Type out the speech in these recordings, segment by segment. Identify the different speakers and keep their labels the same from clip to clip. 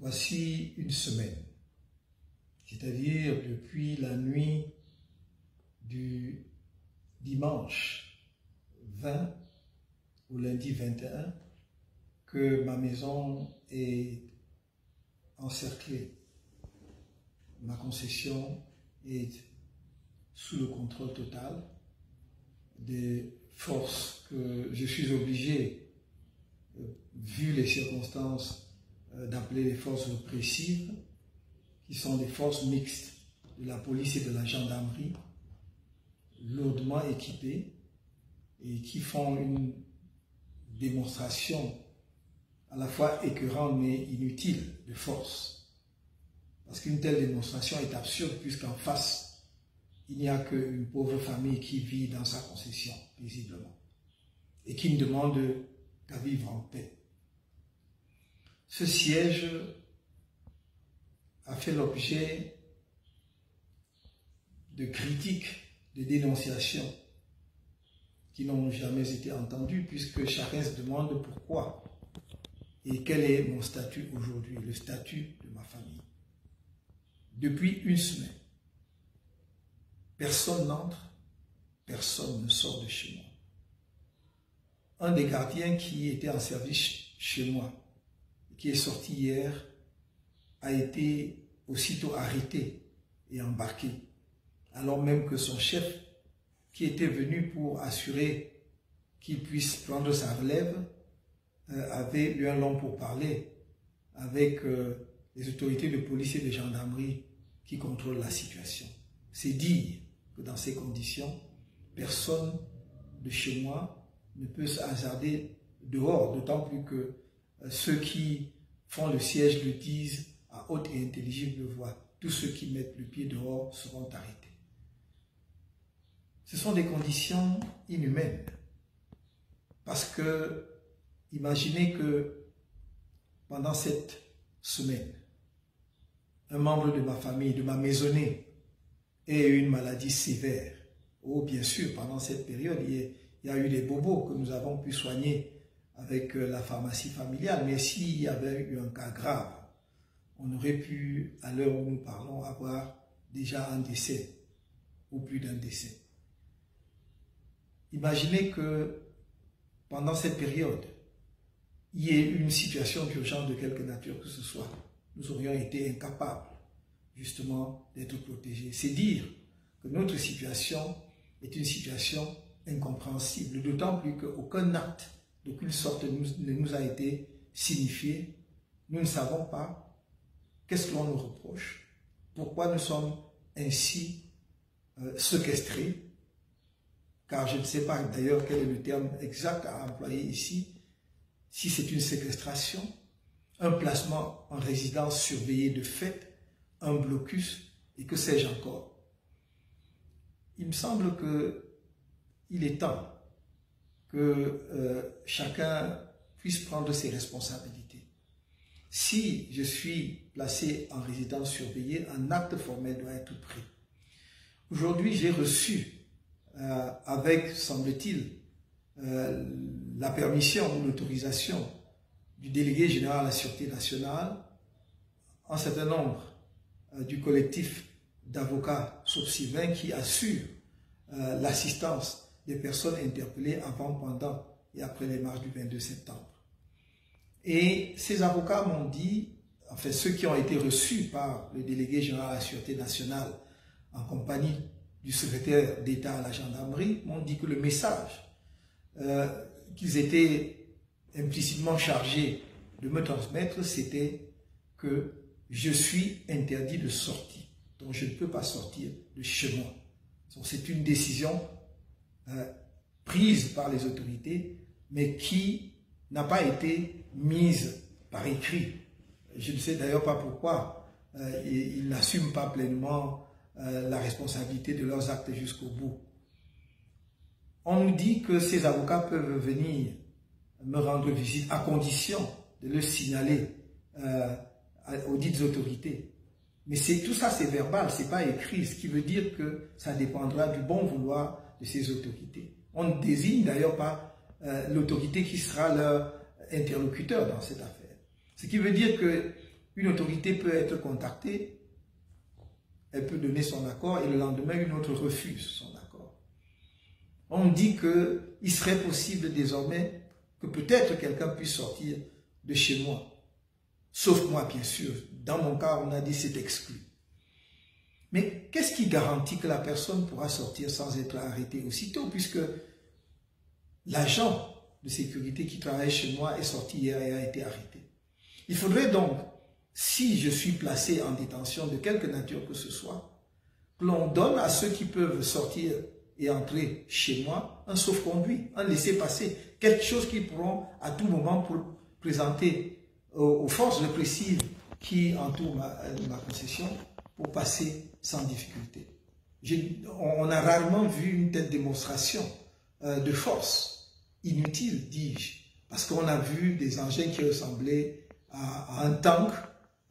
Speaker 1: voici une semaine, c'est-à-dire depuis la nuit du dimanche 20 au lundi 21, que ma maison est encerclée. Ma concession est sous le contrôle total des forces que je suis obligé, euh, vu les circonstances, d'appeler les forces répressives, qui sont des forces mixtes de la police et de la gendarmerie, lourdement équipées et qui font une démonstration à la fois écœurante mais inutile de force. Parce qu'une telle démonstration est absurde puisqu'en face, il n'y a qu'une pauvre famille qui vit dans sa concession paisiblement et qui ne demande qu'à vivre en paix. Ce siège a fait l'objet de critiques, de dénonciations qui n'ont jamais été entendues puisque chacun se demande pourquoi et quel est mon statut aujourd'hui, le statut de ma famille. Depuis une semaine, personne n'entre, personne ne sort de chez moi. Un des gardiens qui était en service chez moi, qui est sorti hier, a été aussitôt arrêté et embarqué, alors même que son chef, qui était venu pour assurer qu'il puisse prendre sa relève, euh, avait eu un long pourparler avec euh, les autorités de police et de gendarmerie qui contrôlent la situation. C'est dire que dans ces conditions, personne de chez moi ne peut se hasarder dehors, d'autant plus que ceux qui font le siège le disent à haute et intelligible voix. Tous ceux qui mettent le pied dehors seront arrêtés. Ce sont des conditions inhumaines. Parce que Imaginez que pendant cette semaine, un membre de ma famille, de ma maisonnée, ait une maladie sévère. Oh, bien sûr, pendant cette période, il y a eu des bobos que nous avons pu soigner avec euh, la pharmacie familiale. Mais s'il y avait eu un cas grave, on aurait pu, à l'heure où nous parlons, avoir déjà un décès ou plus d'un décès. Imaginez que pendant cette période, il y ait une situation d'urgence de quelque nature que ce soit, nous aurions été incapables justement d'être protégés. C'est dire que notre situation est une situation incompréhensible, d'autant plus qu'aucun acte d'aucune sorte ne nous a été signifié. Nous ne savons pas qu'est-ce que l'on nous reproche, pourquoi nous sommes ainsi euh, séquestrés, car je ne sais pas d'ailleurs quel est le terme exact à employer ici, si c'est une séquestration, un placement en résidence surveillée de fait, un blocus et que sais-je encore. Il me semble que il est temps que euh, chacun puisse prendre ses responsabilités. Si je suis placé en résidence surveillée, un acte formel doit être pris. Aujourd'hui, j'ai reçu, euh, avec, semble-t-il, euh, la permission ou l'autorisation du délégué général à la Sûreté nationale, un certain nombre du collectif d'avocats sauf qui assure l'assistance des personnes interpellées avant, pendant et après les marches du 22 septembre. Et ces avocats m'ont dit, enfin ceux qui ont été reçus par le délégué général à la Sûreté nationale en compagnie du secrétaire d'État à la gendarmerie, m'ont dit que le message euh, qu'ils étaient implicitement chargés de me transmettre, c'était que je suis interdit de sortir. Donc je ne peux pas sortir de chez moi. C'est une décision euh, prise par les autorités, mais qui n'a pas été mise par écrit. Je ne sais d'ailleurs pas pourquoi euh, ils n'assument pas pleinement la responsabilité de leurs actes jusqu'au bout on nous dit que ces avocats peuvent venir me rendre visite à condition de le signaler euh, aux dites autorités. Mais tout ça, c'est verbal, c'est pas écrit, ce qui veut dire que ça dépendra du bon vouloir de ces autorités. On ne désigne d'ailleurs pas euh, l'autorité qui sera leur interlocuteur dans cette affaire. Ce qui veut dire que Une autorité peut être contactée, elle peut donner son accord et le lendemain, une autre refuse son accord. On dit qu'il serait possible désormais que peut-être quelqu'un puisse sortir de chez moi. Sauf moi, bien sûr. Dans mon cas, on a dit c'est exclu. Mais qu'est-ce qui garantit que la personne pourra sortir sans être arrêtée aussitôt, puisque l'agent de sécurité qui travaille chez moi est sorti hier et a été arrêté? Il faudrait donc, si je suis placé en détention de quelque nature que ce soit, que l'on donne à ceux qui peuvent sortir et entrer chez moi un sauf-conduit, un laisser-passer, quelque chose qu'ils pourront à tout moment présenter aux, forces répressives qui entourent ma concession pour passer sans difficulté. On a rarement vu une telle démonstration euh, de force, inutile, dis-je, parce qu'on a vu des engins qui ressemblaient à, un tank,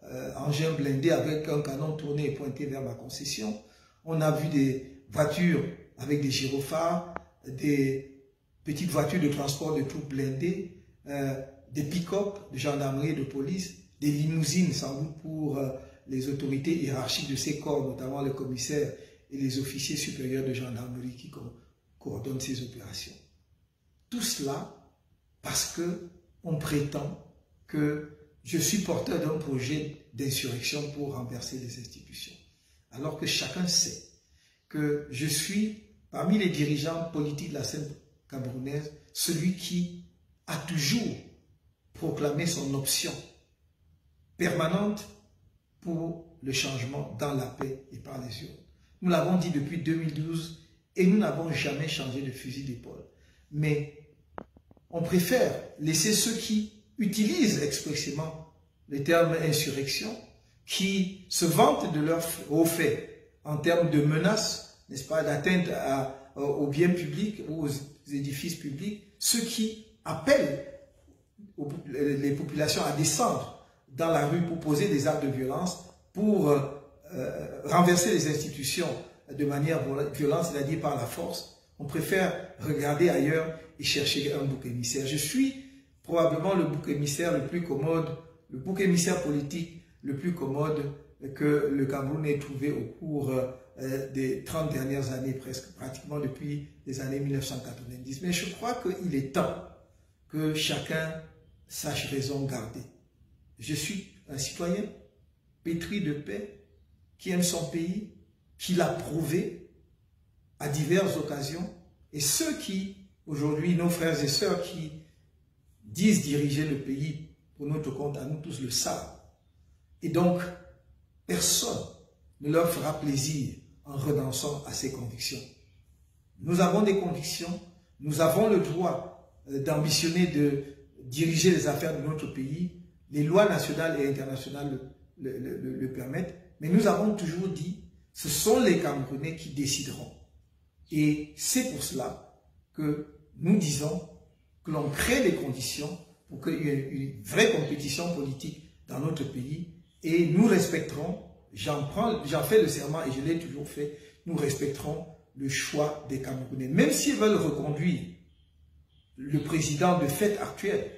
Speaker 1: euh, engin blindé avec un canon tourné et pointé vers ma concession. On a vu des voitures avec des gyrophares, des petites voitures de transport de troupes blindées, euh, des pick-up de gendarmerie et de police, des limousines sans doute pour les autorités hiérarchiques de ces corps, notamment les commissaires et les officiers supérieurs de gendarmerie qui coordonnent ces opérations. Tout cela parce que on prétend que je suis porteur d'un projet d'insurrection pour renverser les institutions. Alors que chacun sait que je suis, parmi les dirigeants politiques de la scène camerounaise, celui qui a toujours proclamé son option permanente pour le changement dans la paix et par les urnes. Nous l'avons dit depuis 2012 et nous n'avons jamais changé de fusil d'épaule. Mais on préfère laisser ceux qui utilisent expressément le terme insurrection, qui se vantent de leurs hauts faits en termes de menaces, n'est-ce pas, d'atteinte aux biens publics ou aux édifices publics, ceux qui appellent les populations à descendre dans la rue pour poser des actes de violence, pour euh, euh, renverser les institutions de manière violente, c'est-à-dire par la force, on préfère regarder ailleurs et chercher un bouc émissaire. Je suis probablement le bouc émissaire le plus commode, le bouc émissaire politique le plus commode que le Cameroun ait trouvé au cours euh, des 30 dernières années, presque pratiquement depuis les années 1990. Mais je crois qu'il est temps que chacun sache raison garder. Je suis un citoyen pétri de paix, qui aime son pays, qui l'a prouvé à diverses occasions. Et ceux qui, aujourd'hui, nos frères et sœurs qui disent diriger le pays pour notre compte, à nous tous le savent. Et donc, personne ne leur fera plaisir en renonçant à ces convictions. Nous avons des convictions, nous avons le droit d'ambitionner de diriger les affaires de notre pays. Les lois nationales et internationales le, permettent. Mais nous avons toujours dit, ce sont les Camerounais qui décideront. Et c'est pour cela que nous disons que l'on crée les conditions pour qu'il y ait une vraie compétition politique dans notre pays et nous respecterons, j'en fais le serment et je l'ai toujours fait, nous respecterons le choix des Camerounais. Même s'ils veulent reconduire le président de fait actuel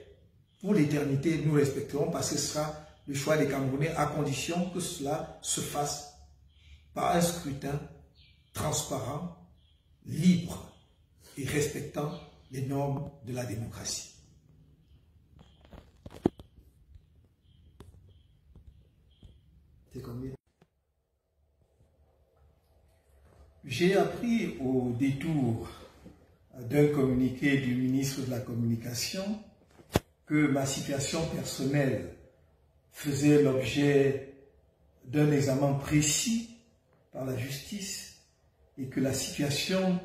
Speaker 1: pour l'éternité, nous respecterons parce que ce sera le choix des Camerounais à condition que cela se fasse par un scrutin transparent, libre et respectant les normes de la démocratie. J'ai appris au détour d'un communiqué du ministre de la Communication que ma situation personnelle faisait l'objet d'un examen précis par la justice et que la situation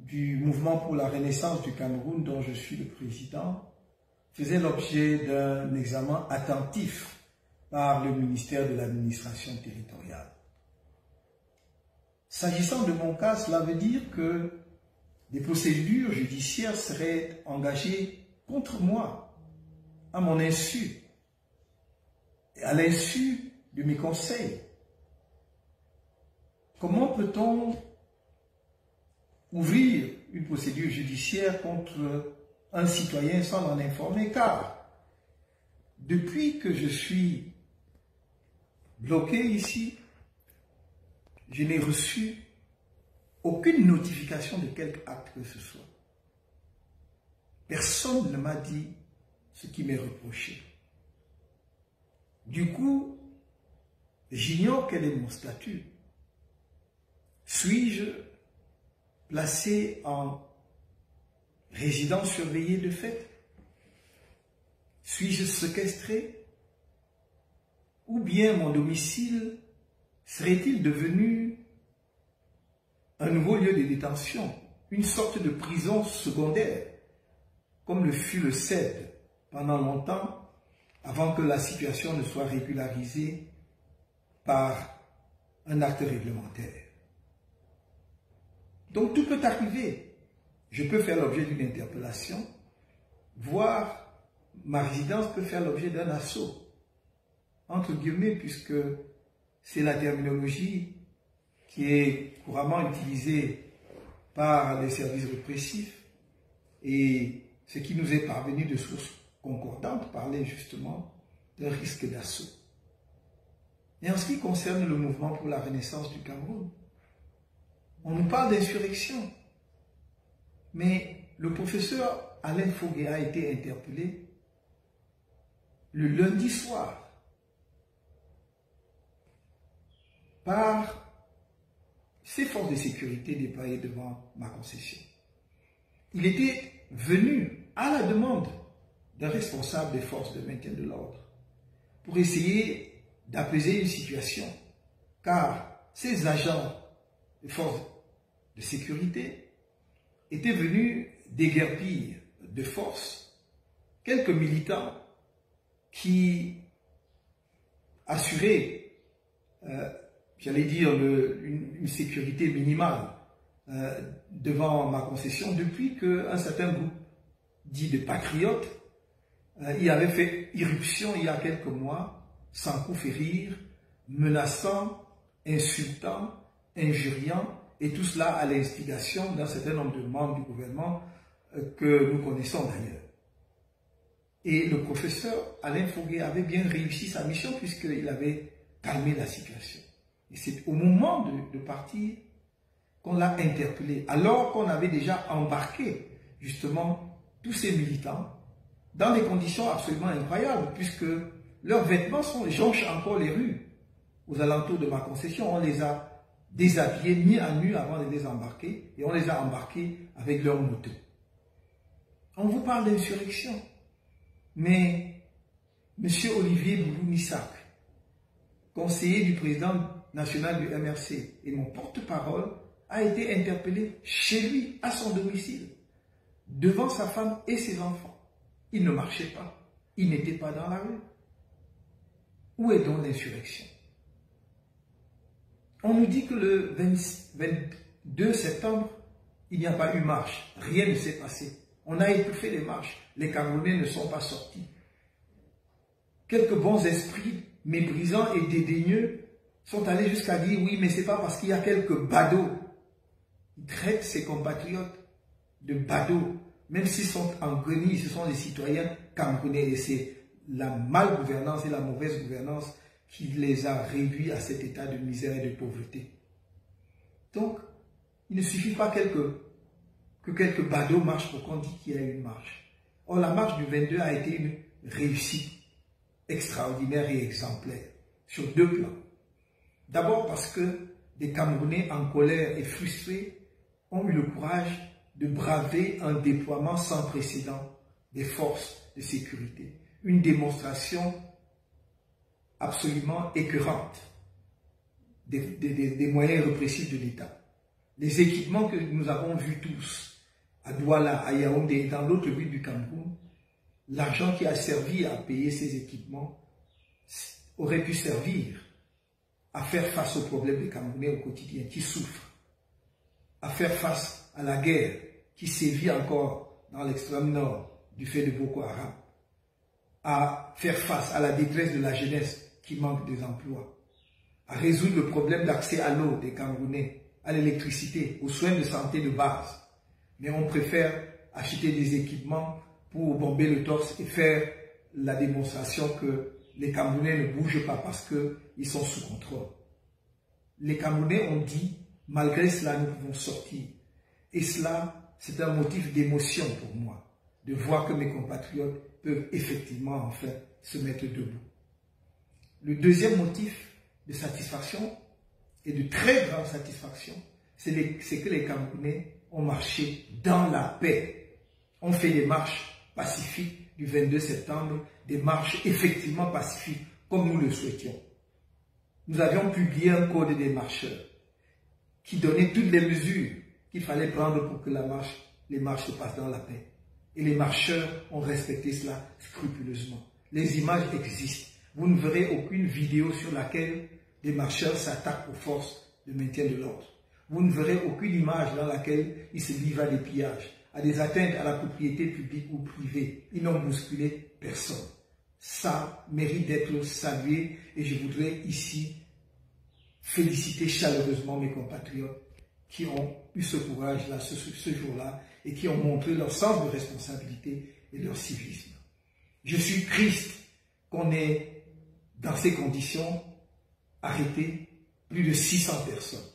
Speaker 1: du mouvement pour la renaissance du Cameroun dont je suis le président faisait l'objet d'un examen attentif par le ministère de l'administration territoriale. S'agissant de mon cas, cela veut dire que des procédures judiciaires seraient engagées contre moi, à mon insu, à l'insu de mes conseils. Comment peut-on ouvrir une procédure judiciaire contre un citoyen sans l'en informer? Car depuis que je suis bloqué ici. Je n'ai reçu aucune notification de quelque acte que ce soit. Personne ne m'a dit ce qui m'est reproché. Du coup, j'ignore quel est mon statut. Suis-je placé en résidence surveillée de fait? Suis-je séquestré? Ou bien mon domicile serait-il devenu un nouveau lieu de détention, une sorte de prison secondaire, comme le fut le CED pendant longtemps, avant que la situation ne soit régularisée par un acte réglementaire. Donc tout peut arriver. Je peux faire l'objet d'une interpellation, voire ma résidence peut faire l'objet d'un assaut, entre guillemets, puisque c'est la terminologie qui est couramment utilisée par les services répressifs et ce qui nous est parvenu de sources concordantes parlait justement d'un risque d'assaut. Et en ce qui concerne le mouvement pour la renaissance du Cameroun, on nous parle d'insurrection. Mais le professeur Alain Fauguet a été interpellé le lundi soir par ces forces de sécurité déployées devant ma concession. Il était venu à la demande d'un responsable des forces de maintien de l'ordre pour essayer d'apaiser une situation, car ces agents des forces de sécurité étaient venus déguerpir de force quelques militants qui assuraient, euh, j'allais dire, une, sécurité minimale euh, devant ma concession depuis qu'un certain groupe dit de patriotes euh, y avait fait irruption il y a quelques mois, sans coup férir, menaçant, insultant, injuriant et tout cela à l'instigation d'un certain nombre de membres du gouvernement euh, que nous connaissons d'ailleurs. Et le professeur Alain Fouguet avait bien réussi sa mission puisqu'il avait calmé la situation. Et c'est au moment de, de partir qu'on l'a interpellé, alors qu'on avait déjà embarqué justement tous ces militants dans des conditions absolument incroyables, puisque leurs vêtements sont, jonchent encore les rues. Aux alentours de ma concession, on les a déshabillés, mis à nu avant de les embarquer, et on les a embarqués avec leurs motos. On vous parle d'insurrection. Mais M. Olivier Boulou-Nissak, conseiller du président national du MRC et mon porte-parole, a été interpellé chez lui, à son domicile, devant sa femme et ses enfants. Il ne marchait pas. Il n'était pas dans la rue. Où est donc l'insurrection? On nous dit que le 22 septembre, il n'y a pas eu marche. Rien ne s'est passé. On a étouffé les marches. Les Camerounais ne sont pas sortis. Quelques bons esprits méprisants et dédaigneux sont allés jusqu'à dire oui, mais c'est pas parce qu'il y a quelques badauds. Ils traitent ses compatriotes de badauds, même s'ils sont en guenille, ce sont des citoyens camerounais et c'est la malgouvernance et la mauvaise gouvernance qui les a réduits à cet état de misère et de pauvreté. Donc, il ne suffit pas que quelques badauds marchent pour qu'on dise qu'il y a une marche. Or, la marche du 22 a été une réussite extraordinaire et exemplaire sur deux plans. D'abord parce que des Camerounais en colère et frustrés ont eu le courage de braver un déploiement sans précédent des forces de sécurité. Une démonstration absolument écœurante des, moyens répressifs de l'État. Les équipements que nous avons vus tous, à Douala, à Yaoundé et dans d'autres villes du Cameroun, l'argent qui a servi à payer ces équipements aurait pu servir à faire face aux problèmes des Camerounais au quotidien qui souffrent, à faire face à la guerre qui sévit encore dans l'extrême nord du fait de Boko Haram, à faire face à la détresse de la jeunesse qui manquent des emplois, à résoudre le problème d'accès à l'eau des Camerounais, à l'électricité, aux soins de santé de base. Mais on préfère acheter des équipements pour bomber le torse et faire la démonstration que les Camerounais ne bougent pas parce qu'ils sont sous contrôle. Les Camerounais ont dit, malgré cela, nous pouvons sortir. Et cela, c'est un motif d'émotion pour moi, de voir que mes compatriotes peuvent effectivement enfin se mettre debout. Le deuxième motif de satisfaction, et de très grande satisfaction, c'est que les Camerounais ont marché dans la paix. On fait des marches pacifiques du 22 septembre, des marches effectivement pacifiques, comme nous le souhaitions. Nous avions publié un code des marcheurs qui donnait toutes les mesures qu'il fallait prendre pour que la les marches se passent dans la paix. Et les marcheurs ont respecté cela scrupuleusement. Les images existent. Vous ne verrez aucune vidéo sur laquelle des marcheurs s'attaquent aux forces de maintien de l'ordre. Vous ne verrez aucune image dans laquelle ils se livrent à des pillages, à des atteintes à la propriété publique ou privée. Ils n'ont bousculé personne. Ça mérite d'être salué et je voudrais ici féliciter chaleureusement mes compatriotes qui ont eu ce courage-là, ce, ce jour-là, et qui ont montré leur sens de responsabilité et leur civisme. Je suis triste qu'on ait, dans ces conditions, arrêté plus de 600 personnes.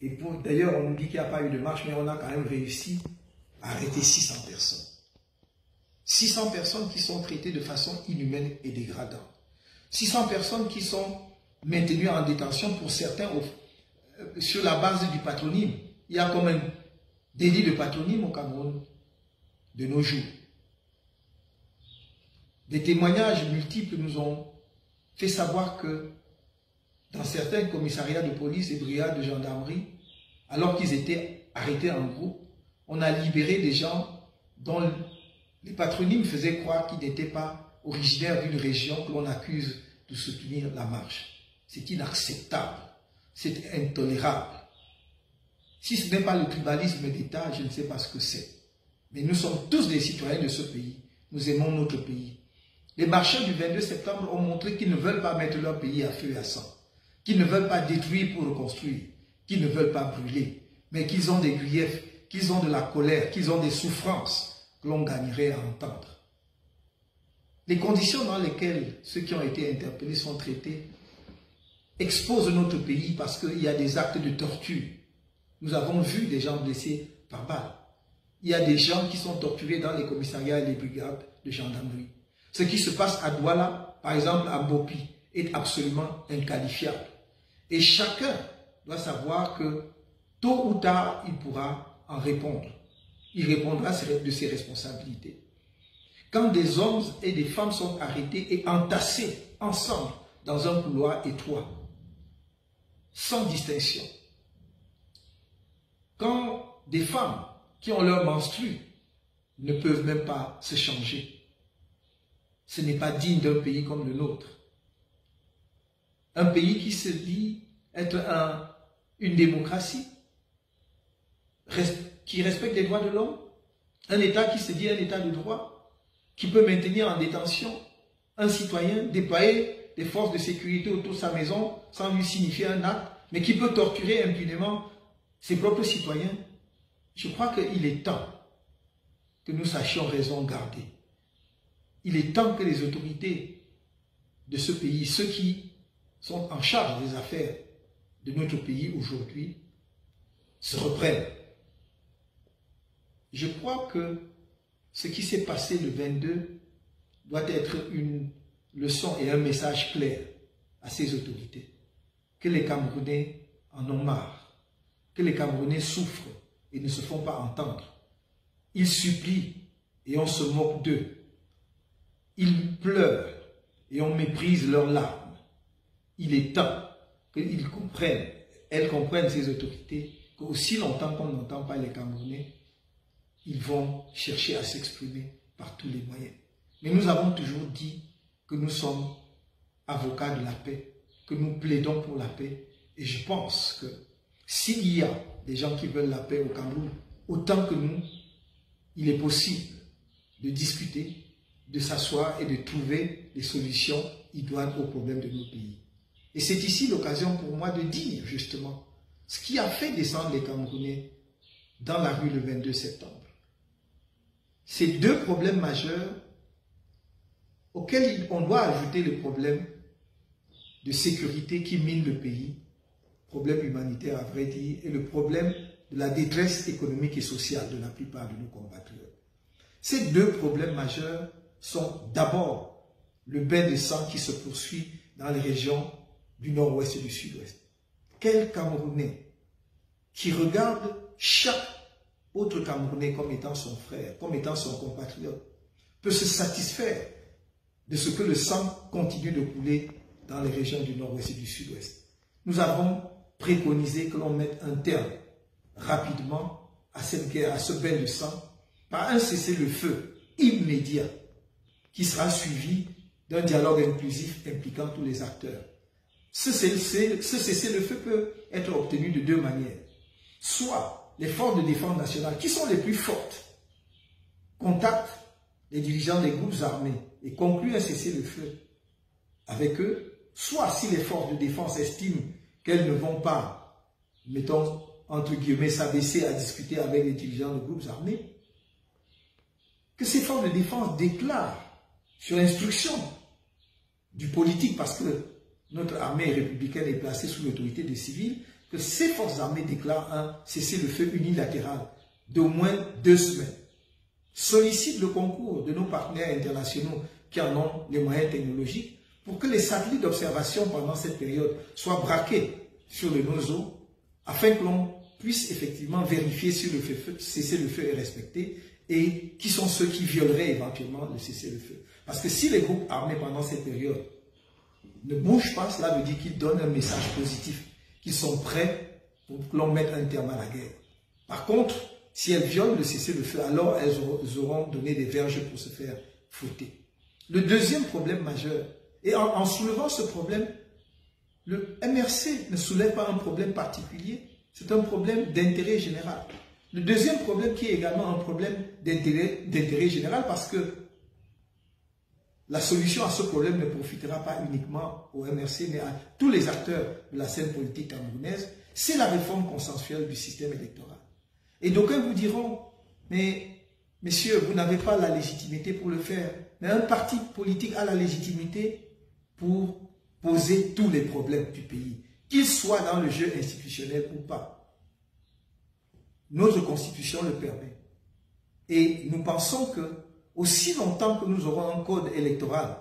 Speaker 1: Et d'ailleurs, on nous dit qu'il n'y a pas eu de marche, mais on a quand même réussi à arrêter 600 personnes. 600 personnes qui sont traitées de façon inhumaine et dégradante. 600 personnes qui sont maintenues en détention pour certains sur la base du patronyme. Il y a comme un délit de patronyme au Cameroun de nos jours. Des témoignages multiples nous ont fait savoir que dans certains commissariats de police et brigades de gendarmerie, alors qu'ils étaient arrêtés en groupe, on a libéré des gens dont les patronymes faisaient croire qu'ils n'étaient pas originaires d'une région que l'on accuse de soutenir la marche. C'est inacceptable, c'est intolérable. Si ce n'est pas le tribalisme d'État, je ne sais pas ce que c'est. Mais nous sommes tous des citoyens de ce pays. Nous aimons notre pays. Les marcheurs du 22 septembre ont montré qu'ils ne veulent pas mettre leur pays à feu et à sang qui ne veulent pas détruire pour reconstruire, qui ne veulent pas brûler, mais qu'ils ont des griefs, qu'ils ont de la colère, qu'ils ont des souffrances que l'on gagnerait à entendre. Les conditions dans lesquelles ceux qui ont été interpellés sont traités exposent notre pays parce qu'il y a des actes de torture. Nous avons vu des gens blessés par balle. Il y a des gens qui sont torturés dans les commissariats et les brigades de gendarmerie. Ce qui se passe à Douala, par exemple à Bopi, est absolument inqualifiable. Et chacun doit savoir que tôt ou tard, il pourra en répondre. Il répondra de ses responsabilités. Quand des hommes et des femmes sont arrêtés et entassés ensemble dans un couloir étroit, sans distinction, quand des femmes qui ont leur menstru ne peuvent même pas se changer, ce n'est pas digne d'un pays comme le nôtre. Un pays qui se dit être une démocratie, qui respecte les droits de l'homme, un État qui se dit un État de droit, qui peut maintenir en détention un citoyen, déployer des forces de sécurité autour de sa maison sans lui signifier un acte, mais qui peut torturer impunément ses propres citoyens. Je crois qu'il est temps que nous sachions raison garder. Il est temps que les autorités de ce pays, ceux qui sont en charge des affaires de notre pays aujourd'hui se reprennent. Je crois que ce qui s'est passé le 22 doit être une leçon et un message clair à ces autorités. Que les Camerounais en ont marre, que les Camerounais souffrent et ne se font pas entendre. Ils supplient et on se moque d'eux. Ils pleurent et on méprise leurs larmes il est temps qu'ils comprennent, elles comprennent ces autorités, qu'aussi longtemps qu'on n'entend pas les Camerounais, ils vont chercher à s'exprimer par tous les moyens. Mais nous avons toujours dit que nous sommes avocats de la paix, que nous plaidons pour la paix. Et je pense que s'il y a des gens qui veulent la paix au Cameroun, autant que nous, il est possible de discuter, de s'asseoir et de trouver des solutions idoines aux problèmes de nos pays. Et c'est ici l'occasion pour moi de dire justement ce qui a fait descendre les Camerounais dans la rue le 22 septembre. Ces deux problèmes majeurs auquel on doit ajouter le problème de sécurité qui mine le pays, problème humanitaire à vrai dire, et le problème de la détresse économique et sociale de la plupart de nos compatriotes. Ces deux problèmes majeurs sont d'abord le bain de sang qui se poursuit dans les régions du nord-ouest et du sud-ouest. Quel Camerounais qui regarde chaque autre Camerounais comme étant son frère, comme étant son compatriote, peut se satisfaire de ce que le sang continue de couler dans les régions du nord-ouest et du sud-ouest. Nous avons préconisé que l'on mette un terme rapidement à cette guerre, à ce bain de sang, par un cessez-le-feu immédiat qui sera suivi d'un dialogue inclusif impliquant tous les acteurs. Ce cessez-le-feu peut être obtenu de deux manières. Soit les forces de défense nationale, qui sont les plus fortes, contactent les dirigeants des groupes armés et concluent un cessez-le-feu avec eux, soit si les forces de défense estiment qu'elles ne vont pas, mettons, entre guillemets, s'abaisser à discuter avec les dirigeants de groupes armés, que ces forces de défense déclarent sur instruction du politique, parce que notre armée républicaine est placée sous l'autorité des civils, que ces forces armées déclarent un cessez-le-feu unilatéral d'au moins deux semaines. Sollicitent le concours de nos partenaires internationaux qui en ont les moyens technologiques pour que les satellites d'observation pendant cette période soient braqués sur le nozo afin que l'on puisse effectivement vérifier si le cessez-le-feu est respecté et qui sont ceux qui violeraient éventuellement le cessez-le-feu. Parce que si les groupes armés pendant cette période ne bougent pas, cela veut dire qu'ils donnent un message positif, qu'ils sont prêts pour que l'on mette un terme à la guerre. Par contre, si elles violent le cessez-le-feu, alors elles auront donné des verges pour se faire fouetter. Le deuxième problème majeur, et en, soulevant ce problème, le MRC ne soulève pas un problème particulier, c'est un problème d'intérêt général. Le deuxième problème qui est également un problème d'intérêt général parce que la solution à ce problème ne profitera pas uniquement au MRC, mais à tous les acteurs de la scène politique camerounaise, c'est la réforme consensuelle du système électoral. Et d'aucuns vous diront, mais messieurs, vous n'avez pas la légitimité pour le faire. Mais un parti politique a la légitimité pour poser tous les problèmes du pays, qu'ils soient dans le jeu institutionnel ou pas. Notre constitution le permet. Et nous pensons que aussi longtemps que nous aurons un code électoral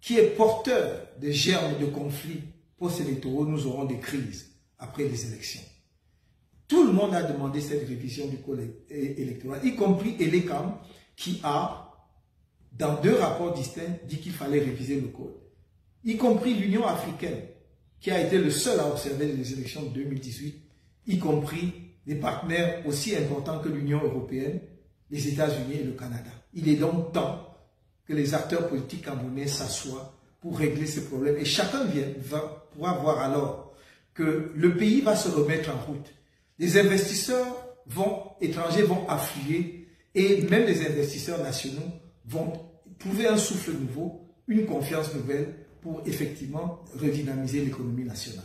Speaker 1: qui est porteur de germes de conflits post-électoraux, nous aurons des crises après les élections. Tout le monde a demandé cette révision du code électoral, y compris Elecam, qui a, dans deux rapports distincts, dit qu'il fallait réviser le code. Y compris l'Union africaine, qui a été le seul à observer les élections de 2018, y compris des partenaires aussi importants que l'Union européenne, les États-Unis et le Canada. Il est donc temps que les acteurs politiques camerounais s'assoient pour régler ces problèmes. Et chacun vient, pouvoir voir alors que le pays va se remettre en route. Les investisseurs étrangers vont affluer et même les investisseurs nationaux vont trouver un souffle nouveau, une confiance nouvelle pour effectivement redynamiser l'économie nationale.